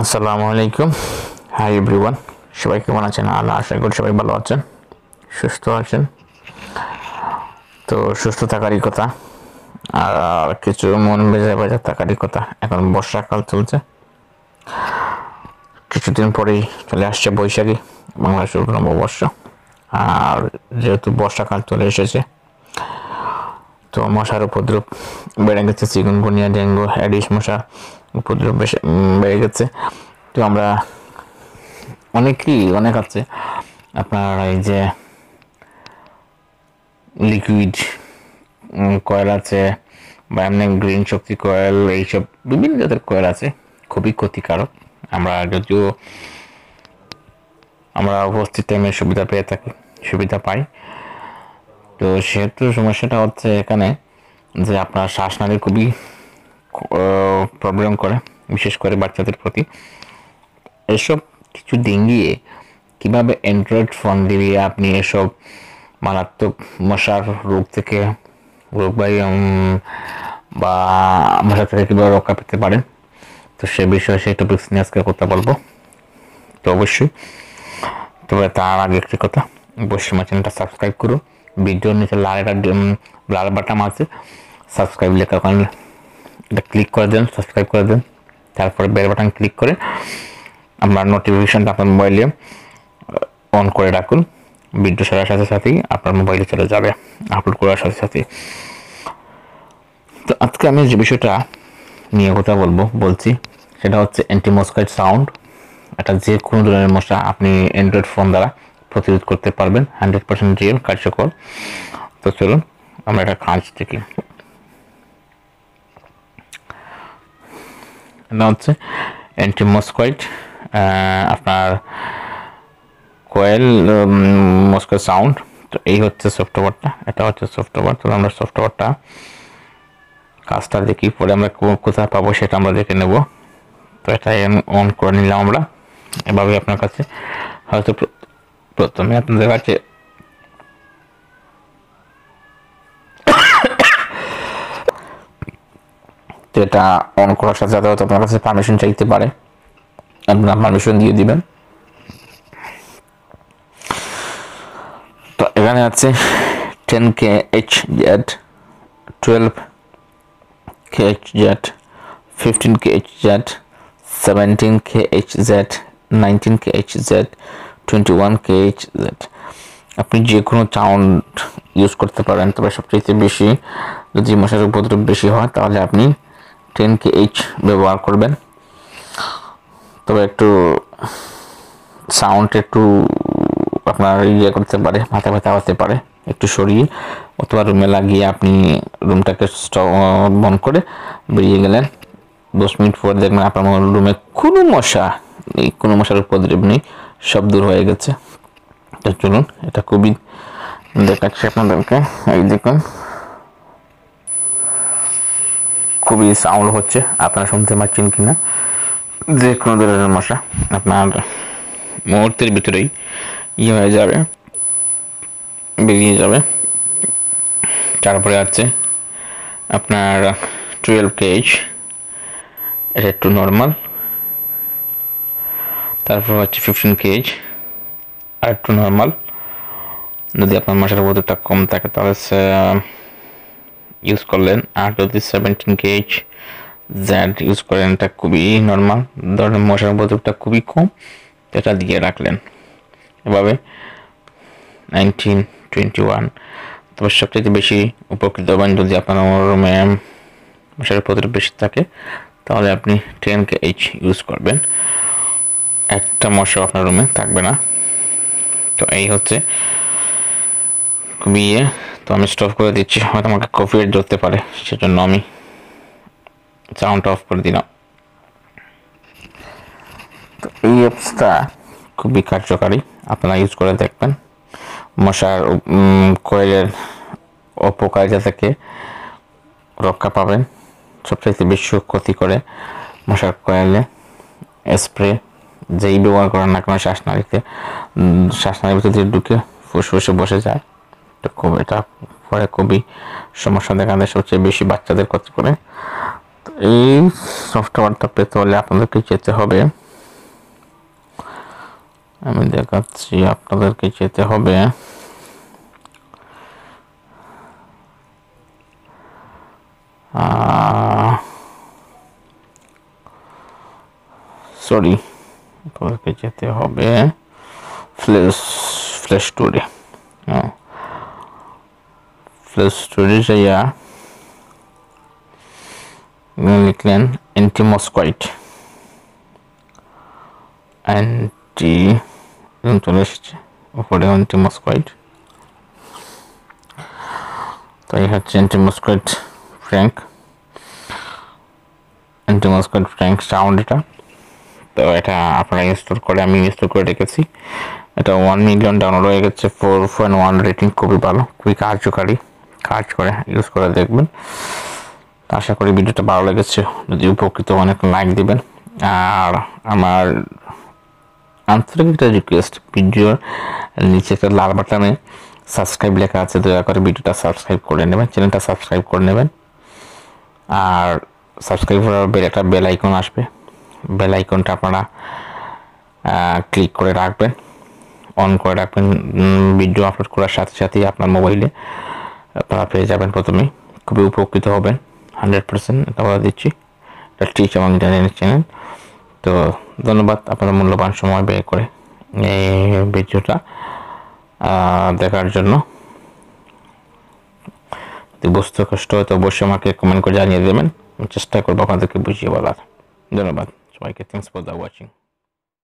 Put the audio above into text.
আসসালামু আলাইকুম। Hi everyone সবাই কেমন আছেন? আল্লাহ আশা করি সবাই ভালো আছেন, সুস্থ আছেন। তো সুস্থ থাকারই কথা, আর কিছু মন বেজে বেজে থাকারই কথা। এখন বর্ষাকাল চলছে। কিছুদিন পরেই চলে আসছে বৈশাখী, বাংলাদেশের নববর্ষ আর যেহেতু বর্ষাকাল চলে এসেছে তো মশার উপদ্রব বেড়ে গেছে, চিকুনগুনিয়া, ডেঙ্গু অ্যাডিস মশা উপদ্রব বেশি বেড়ে গেছে। তো আমরা অনেকই, অনেক আছে, আপনার এই যে লিকুইড কয়েল আছে বা এমনি গ্রিন শক্তি কয়েল এইসব বিভিন্ন জাতের কয়েল আছে, খুবই ক্ষতিকারক। আমরা যদিও আমরা উপস্থিত টাইমে সুবিধা পেয়ে থাকি, সুবিধা পাই। তো সেহেতু সমস্যাটা হচ্ছে এখানে যে আপনার শ্বাসনালী খুবই প্রবলেম করে, বিশেষ করে বাচ্চাদের প্রতি। এসব কিছু ডিঙ্গিয়ে কীভাবে অ্যান্ড্রয়েড ফোন দিয়ে আপনি এসব মারাত্মক মশার রোগ থেকে, রোগ বা মশা থেকে কীভাবে রক্ষা পেতে পারেন? তো সে বিষয়ে সেই টপিক্স নিয়ে আজকে কথা বলব। তো অবশ্যই, তবে তার আগে একটি কথা, অবশ্যই আমার চ্যানেলটা সাবস্ক্রাইব করুন ভিডিওর নিচে লাল একটা লাল বাটাম আছে। সাবস্ক্রাইব লেখা ওখানে। এটা ক্লিক করে দেন সাবস্ক্রাইব করে দেন। তারপরে বেল বাটন ক্লিক করে আপনার নোটিফিকেশনটা আপনার মোবাইলে অন করে রাখুন। ভিডিও ছাড়ার সাথে সাথেই আপনার মোবাইলে চলে যাবে আপলোড করার সাথে সাথে তো আজকে আমি যে বিষয়টা নিয়ে কথা বলব, বলছি, সেটা হচ্ছে অ্যান্টিমস্কাইট সাউন্ড এটা যে কোনো ধরনের মশা, আপনি অ্যান্ড্রয়েড ফোন দ্বারা প্রতিরোধ করতে পারবেন হান্ড্রেড পার্সেন্ট রিয়েল কার্যকর। তো চলুন, আমরা এটা কাজ দেখি। এটা হচ্ছে অ্যান্টিমস্কোয়াইট আপনার কোয়েল মস্কো সাউন্ড তো এই হচ্ছে সফটওয়্যারটা এটা হচ্ছে সফটওয়্যার তো আমরা সফটওয়্যারটা কাজটা দেখি, পরে আমরা কোথায় পাবো সেটা আমরা দেখে নেব। তো এটা অন করে নিলাম আমরা। এভাবে আপনার কাছে হয়তো প্রথমে আপনাদের কাছে এটা অন করার সাথে সাথে হয়তো আপনার কাছে পারমিশন চাইতে পারে আপনার পারমিশন দিয়ে দিবেন তো এখানে আছে ten K H Z twelve K H Z fifteen K H Z seventeen K H Z nineteen K H Z twenty one K H Z আপনি যে কোনো সাউন্ড ইউজ করতে পারেন, তবে সবচেয়ে বেশি যদি মশার উপদ্রব বেশি হয়, তাহলে আপনি টেন কে এইচ ব্যবহার করবেন। তবে একটু সাউন্ড একটু আপনার ইয়ে করতে পারে, মাথা ব্যথা হতে পারে, একটু সরিয়ে অথবা রুমে লাগিয়ে আপনি রুমটাকে বন্ধ করে বেরিয়ে গেলেন। দশ মিনিট পর দেখবেন আপনার রুমে কোনো মশা নেই, কোনো মশার উপদ্রব নেই। সব দূর হয়ে গেছে। তো চলুন, এটা খুবই দেখাচ্ছি আপনাদেরকে। এই দেখুন খুবই সাউন্ড হচ্ছে। আপনারা শুনতে পাচ্ছেন কিনা? যে কোনো ধরনের মশা আপনার মুহূর্তের ভিতরেই ইয়ে হয়ে যাবে, বেরিয়ে যাবে। তারপরে আছে আপনার টুয়েলভ কেজ এটা একটু নর্মাল তারপর হচ্ছে ফিফটিন কেজ আর একটু নর্মাল যদি আপনার মশার উপদ্রবটা কম থাকে, তাহলে ইউজ করলেন। আর যদি সেভেন্টিন কেজ জ্যাড ইউজ করেন, এটা খুবই নর্মাল ধরেন মশার উপদ্রবটা খুবই কম, এটা দিয়ে রাখলেন। এভাবে নাইনটিন টোয়েন্টি ওয়ান তবে সবচেয়ে বেশি উপকৃত হবেন যদি আপনার রুমে মশার উপদ্রব বেশি থাকে, তাহলে আপনি টেন কে এইচ ইউজ করবেন। একটা মশা আপনার রুমে থাকবে না। তো এই হচ্ছে ইয়ে তো আমি স্টপ করে দিচ্ছি। হয়তো আমাকে কপিরাইট ধরতে পারে, সেজন্য আমি সাউন্ড অফ করে দিলাম। তো এই অ্যাপসটা খুবই কার্যকারী, আপনারা ইউজ করে দেখবেন। মশার কয়েলের অপকারিতা থেকে রক্ষা পাবেন। সবচেয়ে বেশি ক্ষতি করে মশার কয়েলে স্প্রে যেই ব্যবহার করেন না কেন শ্বাসনালীতে শ্বাসনালীর ভিতরে দিয়ে ঢুকে ফুসফুসে বসে যায়। তো খুব এটা পরে খুবই সমস্যা দেখা দেয় সবচেয়ে বেশি বাচ্চাদের ক্ষতি করে। তো এই সফটওয়্যারটা পেতে হলে আপনাদেরকে যেতে হবে। আমি দেখাচ্ছি আপনাদেরকে যেতে হবে। সরি আপনাদেরকে যেতে হবে ফ্লেশ ফ্লেশ স্টোরে হ্যাঁ ফ্লেশ স্টোরে যাইয়া লিখলেন অ্যান্টিমস্কোয়াইট অ্যান্টি চলে এসেছে উপরে অ্যান্টিমস্কোয়াইট তো এই হচ্ছে antimosquito frank antimosquito frank sound এটা তো এটা আপনারা ইনস্টল করে, আমি ইনস্টল করে রেখেছি। এটা ওয়ান মিলিয়ন ডাউনলোড হয়ে গেছে ফোর পয়েন্ট ওয়ান রেটিং খুবই ভালো, খুবই কার্যকারী। কাজ করে ইউজ করে দেখবেন। আশা করি ভিডিওটা ভালো লেগেছে। যদি উপকৃত অনেক লাইক দিবেন। আর আমার আন্তরিক একটা রিকোয়েস্ট ভিডিওর নিচে একটা লাল বাটনে সাবস্ক্রাইব লেখা আছে, দয়া করে ভিডিওটা সাবস্ক্রাইব করে নেবেন চ্যানেলটা সাবস্ক্রাইব করে নেবেন। আর সাবস্ক্রাইব করার বেল একটা বেল আইকন আসবে। বেল আইকনটা আপনারা ক্লিক করে রাখবেন অন করে রাখবেন ভিডিও আপলোড করার সাথে সাথেই আপনার মোবাইলে আপনারা পেয়ে যাবেন প্রথমেই। খুবই উপকৃত হবেন হান্ড্রেড পার্সেন্ট এটা বলে দিচ্ছি। এটা টিচ এবং ইন্টারনেট চ্যানেল তো ধন্যবাদ আপনার মূল্যবান সময় ব্যয় করে এই ভিডিওটা দেখার জন্য। বুঝতে কষ্ট হয় তো অবশ্যই আমাকে কমেন্ট করে জানিয়ে দেবেন। চেষ্টা করব আপনাদেরকে বুঝিয়ে বলার। ধন্যবাদ। সবাইকে থ্যাংকস ফর দ্য ওয়াচিং